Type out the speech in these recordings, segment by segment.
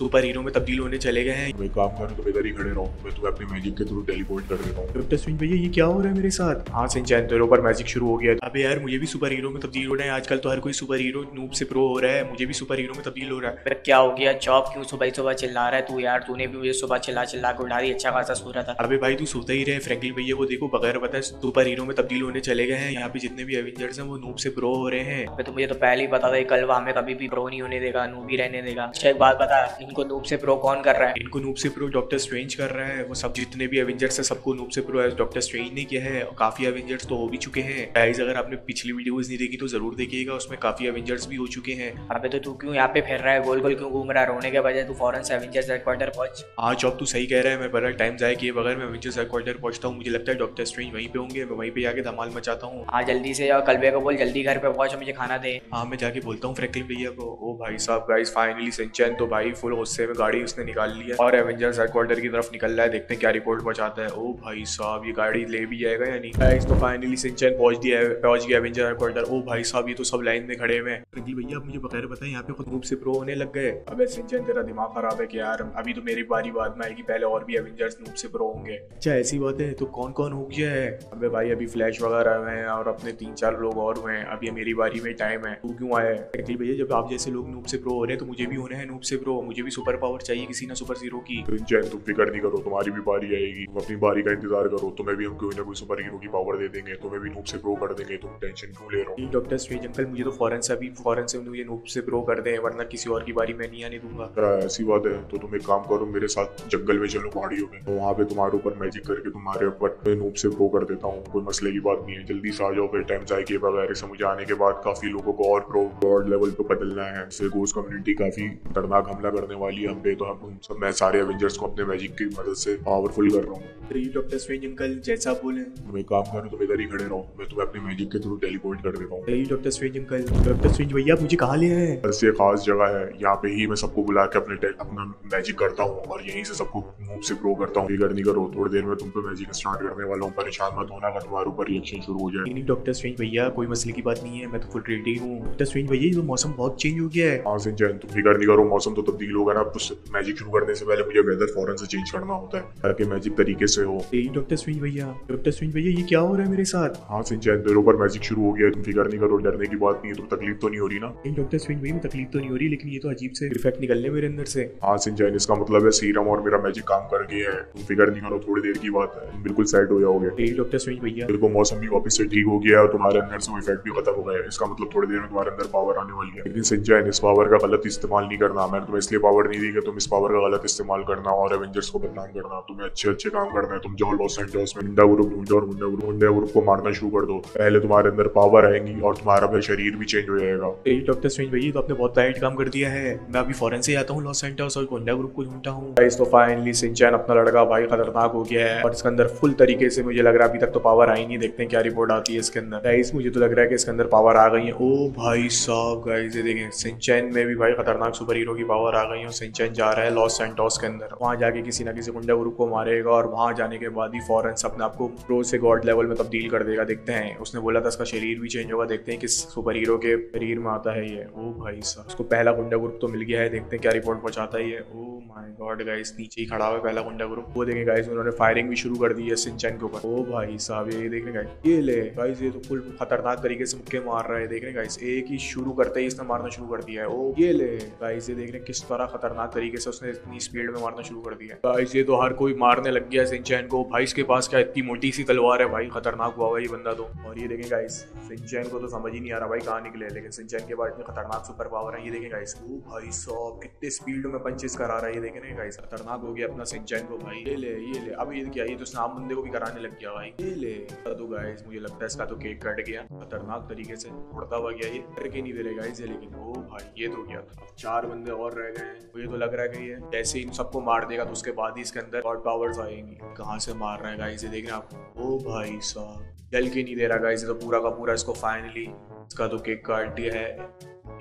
Super hero में तब्दील होने चले गए हैं। मैं काम करूँ तो इधर ही खड़े रहूँ। मैं तुम्हें अपनी मैजिक के थ्रू टेलीपोर्ट कर देता हूँ। डॉक्टर स्विंग भैया ये क्या हो रहा है मेरे साथ? हाँ सिंचैन तेरे ऊपर मैजिक शुरू हो गया। अबे यार मुझे भी सुपर हीरो में तब्दील होना है। आजकल तो हर कोई सुपर हीरो नूब से प्रो हो रहा है। मुझे भी सुपर हीरो में तब्दील हो रहा है। क्या हो गया? जॉब क्यों सुबह सुबह चिल्ला रहा है? तू यार तूने भी मुझे सुबह चिल्ला चिल्ला के उठा दी। अच्छा खासा सो रहा था। अबे भाई तू सोता ही रहे। फ्रैंकलिन भैया को देखो बगैर पता सुपर हीरो में तब्दील होने चले गए हैं। यहाँ पे जितने भी एवेंजर्स हैं वो नूब से प्रो हो रहे हैं। तो मुझे तो पहले ही पता था कल हमें कभी भी प्रो नहीं होने देगा नूब ही रहने देगा। अच्छा एक बात बता इनको नूब से प्रो कौन कर रहा है? इनको नूब से प्रो डॉक्टर स्ट्रेंज कर रहा है। वो सब जितने भी एवेंजर्स है सबको नूब से प्रो डॉक्टर स्ट्रेंज ने किया है। और काफ़ी एवेंजर्स तो हो भी चुके हैं। गाइस अगर आपने पिछली वीडियोस नहीं देखी तो ज़रूर देखिएगा। उसमें काफ़ी एवेंजर्स भी हो चुके हैं। अबे तो तू क्यों यहाँ पे फिर रहा है? गोल गोल क्यों घूम रहा है? रोने के बजाय तू फॉरन से एवेंजर्स हेडक्वार्टर पहुँच। हाँ जॉब तू सही कह रहा है। मैं बड़ा टाइम जाए किए बगैर मैं एवेंजर्स हेडक्वार्टर पहुँचता हूँ। मुझे लगता है डॉक्टर स्ट्रेंज वहीं पे होंगे। मैं वहीं पे जाके धमाल मचाता हूँ। हाँ जल्दी से जाओ। कलबे को बोल जल्दी घर पे पहुँच मुझे खाना दे। हाँ मैं जाके बोलता हूँ फ्रैंकलिन भैया को। ओ भाई साहब गाइस फाइनली सिंचैन तो भाई फुल गुस्से में गाड़ी उसने निकाल लिया और एवेंजर्स हेडक्वार्टर की तरफ़ निकल रहा है देखते हैं क्या रिपोर्ट पहुंचाता है। ओ भाई साहब ये गाड़ी ले भी जाएगा या नहीं? गाइस तो फाइनली सिंचैन पहुँच दिया है पहुँच गया एवेंजर हेडक्वार्टर ओ भाई साहब ये तो सब लाइन में खड़े हुए हैं। फ्रैंकलिन भैया आप मुझे बगैर बताएँ यहाँ पे खुद रूप से प्रो होने लग गए। अबे सिंचैन तेरा दिमाग खराब है कि यार अभी तो मेरी बारी बाद में आएगी पहले और भी एवेंजर्स नूब से प्रो होंगे। अच्छा ऐसी बात है तो कौन कौन हो गया है? अबे भाई अभी फ्लैश वगैरह हुए हैं और अपने तीन चार लोग और हुए हैं। अभी मेरी बारी में टाइम है। तू क्यों आया है? भैया जब आप जैसे लोग नूब से प्रो हो रहे हैं तो मुझे भी होना है नूब से प्रो मुझे भी सुपर पावर चाहिए किसी ना सुपर हीरो की। चैन तुम फ़िक्र नहीं करो तुम्हारी भी बारी आएगी। तुम अपनी बारी का इंतज़ार करो तुम्हें भी हम कोई ना कोई सुपर हीरो की पावर दे देंगे तुम्हें भी नूब से प्रो कर देंगे तुम टेंशन क्यों ले रहे हो? डॉक्टर स्ट्रेंज अंकल मुझे तो फॉरन से अभी फॉरन से मुझे नूब से प्रो कर दे वरना किसी और की बारी मैं नहीं आने दूँगा। ऐसी बात है तो तुम एक काम करो मेरे साथ जंगल में चलो पहाड़ियों में। तो वहाँ पे तुम्हारे ऊपर मैजिक करके तुम्हारे ऊपर नूब से प्रो कर देता हूँ कोई मसले की बात नहीं है। जल्दी से आ जाओ फिर टाइम जाए वगैरह से मुझे आने के बाद काफ़ी लोगों को और प्रो गॉड लेवल पे बदलना है। इससे गोस्ट कम्युनिटी काफ़ी खतरनाक हमला करने वाली हम पे तो हम सब मैं सारे एवेंजर्स को अपने मैजिक की मदद से पावरफुल कर रहा हूँ। डॉक्टर स्ट्रेंज अंकल जैसा बोले। तुम एक काम करो तुम इधर ही खड़े रहो। मैं तुम्हें अपने मैजिक के थ्रू टेलीपोर्ट कर देता हूँ। Doctor strange uncle doctor strange भैया मुझे कहा ले आए? हैं बस ये खास जगह है यहाँ पे ही मैं सबको बुला के अपने अपना मैजिक करता हूँ और यहीं से सबको मूव से प्रो करता हूँ। फिकर नहीं करो थोड़ी देर में तुम पे मैजिक स्टार्ट करने वाला हूँ परेशान मत होना अगर तुम्हारे ऊपर रिएक्शन शुरू हो जाए। नहीं डॉक्टर स्ट्रेंज भैया कोई मसले की बात नहीं है मैं तो फुल रेडी हूँ। डॉक्टर स्ट्रेंज भैया ये तो मौसम बहुत चेंज हो गया है। हाँ सिंचन तुम फिकर नहीं करो मौसम तो तब्दील होगा ना कुछ मैजिक शुरू करने से पहले मुझे वेदर फ़ौरन से चेंज करना होता है ताकि मैजिक तरीके से हो। डॉक्टर स्ट्रेंज भैया डॉक्टर स्ट्रेंज भैया ये क्या हो रहा है मेरे साथ? हाँ सिंचन तेरे ऊपर मैजिक शुरू हो गया तुम फिकर नहीं करो डरने की बात नहीं है तुम तकलीफ़ तो नहीं हो रही ना? नहीं डॉक्टर स्ट्रेंज भैया तकलीफ़ तो नहीं हो रही लेकिन ये तो अजीब से इफ़ेक्ट निकलने मेरे अंदर से। हाँ सिंचन इसका मतलब है सीरम और मेरा मैजिक काम कर गया है। तुम फिकर नहीं करो थोड़ी देर की बात है। बिल्कुल सेट हो जाओगे डॉक्टर स्ट्रेंज भैया। को मौसम भी वापस से ठीक हो गया है और तुम्हारे अंदर से वो इफ़ेक्ट भी खत्म हो गया इसका मतलब थोड़ी देर में तुम्हारे अंदर पावर आने वाली है। लेकिन सिंचन इस पावर का गलत इस्तेमाल नहीं करना। मैंने तुम्हें इसलिए पावर नहीं दी कि तुम इस पावर का गलत इस्तेमाल करना और एवेंजर्स को बदनाम करना। तुम्हें अच्छे अच्छे काम करना है। तुम जाओ लॉस एंजल्स में गुंडा ग्रुप ढूंढो और गुंडा ग्रुप गुंडा ग्रुप को मारना शुरू कर दो। पहले तुम्हारे अंदर पावर आएँगी और तुम्हारा फिर शरीर भी चेंज हो जाएगा। डॉक्टर स्ट्रेंज भैया तो आपने बहुत टाइट काम कर दिया है। मैं अभी फॉरन से आता हूँ लॉस एंटर्स और गोंडा ग्रुप को ढूंढता हूँ। तो फाइनली सिंचैन अपना लड़का भाई खतरनाक हो गया है और इसके अंदर फुल तरीके से मुझे लग रहा है अभी तक तो पावर आई नहीं। देखते हैं क्या रिपोर्ट आती है इसके अंदर। गाइस मुझे तो लग रहा है कि इसके अंदर पावर आ गई है। ओ भाई साहब गाइस ये देखें सिंचैन में भी भाई खतरनाक सुपर हीरो की पावर आ गई और सिंचैन जा रहा है लॉस सेंटोस के अंदर। वहाँ जाके किसी ना किसी गुंडा ग्रुप को मारेगा और वहाँ जाने के बाद ही फॉरन अपने आपको प्रो से गॉड लेवल में तब्दील कर देगा। देखते हैं। उसने बोला था इसका शरीर भी चेंज होगा। देखते हैं किस सुपर हीरो के शरीर में आता है ये। ओ भाई साहब, उसको पहला गुंडा ग्रुप तो मिल गया है। देखते हैं क्या रिपोर्ट पहुंचाता है ये। ओ माय गॉड गाइस नीचे ही खड़ा हुआ पहला गुंडा ग्रुप वो देखें गाइस उन्होंने फायरिंग भी शुरू कर दी है सिंचन के ऊपर। ओ भाई साहब, ये देख रहे गाइस ये ले गाइस ये तो फुल खतरनाक तरीके से मुक्के मार रहा है। देख रहे गाइस एक ही शुरू करते ही इसने मारना शुरू कर दिया है। ओ ये ले गाइस ये देख रहे किस तरह खतरनाक तरीके से उसने इतनी स्पीड में मारना शुरू कर दिया। गाइस ये तो हर कोई मारने लग गया सिंचैन को भाई इसके पास क्या इतनी मोटी सी तलवार है? भाई, खतरनाक हुआ हुआ ये बंदा तो। और ये देखें गाइस सिंचैन को तो समझ ही नहीं आ रहा भाई कहाँ निकले लेकिन सिंचैन के बाद इतनी खतरनाक सुपर पावर है। ये देखें गाइस ओ भाई साहब कितने स्पीड में पंचेस करा रहा है, ये देखें गाइस खतरनाक हो गया अपना सिंचैन को भाई। ये ले ये ले। अब ये क्या, ये तो आम बंदे को भी कराने लग गया भाई। ये ले। तो गाइस मुझे लगता है इसका तो केक कट गया। खतरनाक तरीके से उड़ता हुआ गया। ये करके नहीं दे रहे गाइस ये, लेकिन ओ भाई, ये तो गया चार बंदे और रह गए मुझे तो लग रहा है कि ये जैसे इन सबको मार देगा तो उसके बाद ही इसके अंदर गॉड पावर्स आएँगी। कहाँ से मार रहे हैं गाइस ये देख रहे हैं आप? ओ भाई साहब। जल के नहीं दे रहा गाइस ये तो पूरा का पूरा इसको फाइनली इसका तो केक काट दिया है।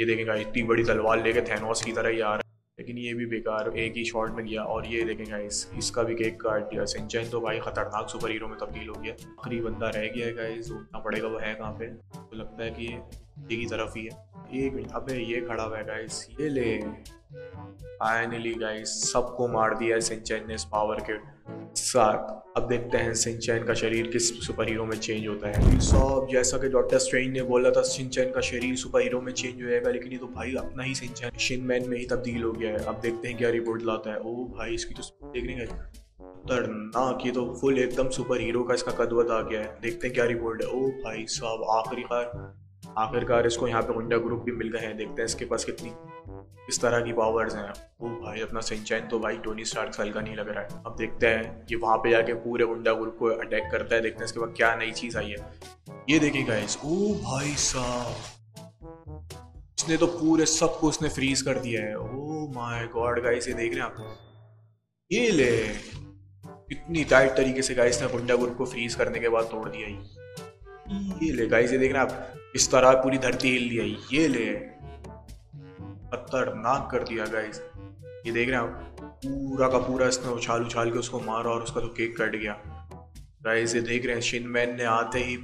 ये देखेगा इतनी बड़ी तलवार लेके थैनोस की तरह ही आ रहा है। लेकिन ये भी बेकार, एक ही शॉट में गया। और ये देखें गाइस इसका भी केक काट दिया सिंचन तो भाई खतरनाक सुपर हीरो में तब्दील हो गया। आखिरी बंदा रह गया है गाइस ढूंढना पड़ेगा, वो है कहाँ पे? तो लगता है कि ये की तरफ़ ही है। एक मिनट अबे ये खड़ा हुआ है गाइस ये ले। फाइनली गाइस सबको मार दिया है सिंचैन ने इस पावर के साथ। अब देखते हैं सिंचैन का शरीर किस सुपर हीरो में चेंज होता है। सब, जैसा कि डॉक्टर स्ट्रेंज ने बोला था सिंचैन का शरीर सुपर हीरो में चेंज हो जाएगा लेकिन ये तो भाई अपना ही सिंचैन शिन मैन में ही तब्दील हो गया है। अब देखते हैं क्या रिपोर्ट लाता है। ओ भाई, इसकी तो देख रहे हैं खतरनाक, ये तो फुल एकदम सुपर हीरो का इसका कदवत आ गया है। देखते हैं क्या रिपोर्ट है। ओ भाई साहब, आखिरी कार आखिरकार इसको यहाँ पे गुंडा ग्रुप भी मिल गए हैं। देखते हैं इसके पास कितनी इस तरह की पावर्स हैं। ओ भाई, अपना सिंचैन तो भाई टोनी स्टार्क का नहीं लग रहा है। अब देखते हैं कि वहाँ पे जाके पूरे गुंडा ग्रुप को अटैक करता है। देखते हैं इसके बाद क्या नई चीज़ आई है। ये देखिए गाइस ओ भाई साहब। इसने तो पूरे सबको उसने फ्रीज कर दिया है। ओ माय गॉड गाइस ये देख रहे हैं आप? ये ले। इतनी टाइट तरीके से गाइस ने गुंडा ग्रुप को फ्रीज करने के बाद तोड़ दिया ये। ले गाइस ये देख रहे हैं आप? इस तरह पूरी धरती हिल लिया ये ले। खतरनाक कर दिया गाइस ये देख रहे हैं आप? पूरा का पूरा इसने उछाल उछाल के उसको मारा और उसका तो केक कट गया। गाइस ये देख रहे हैं शिन मैन ने आते ही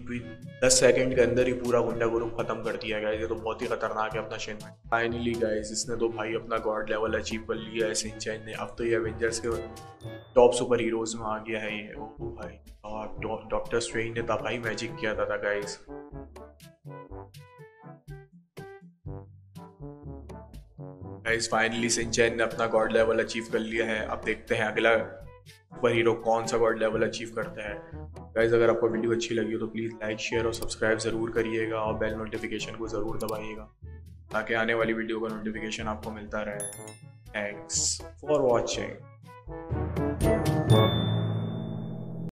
दस सेकंड के अंदर ही पूरा गुंडा ग्रुप खत्म कर दिया गाइस ये तो बहुत ही खतरनाक है अपना शिन मैन फाइनली गाइस इसने तो भाई अपना गॉड लेवल अचीव कर लिया है सिंचैन ने। अब तो ये एवेंजर्स के टॉप सुपर हीरोज में आ गया है ये। ओ भाई डॉक्टर स्ट्रेन ने तबाही मैजिक किया था, था गाइस गाइस फाइनली सिंचैन ने अपना गॉड लेवल अचीव कर लिया है। अब देखते हैं अगला सुपर हीरो कौन सा गॉड लेवल अचीव करता है। गाइस अगर आपको वीडियो अच्छी लगी हो तो प्लीज़ लाइक शेयर और सब्सक्राइब ज़रूर करिएगा और बेल नोटिफिकेशन को ज़रूर दबाइएगा ताकि आने वाली वीडियो का नोटिफिकेशन आपको मिलता रहे। Thanks for watching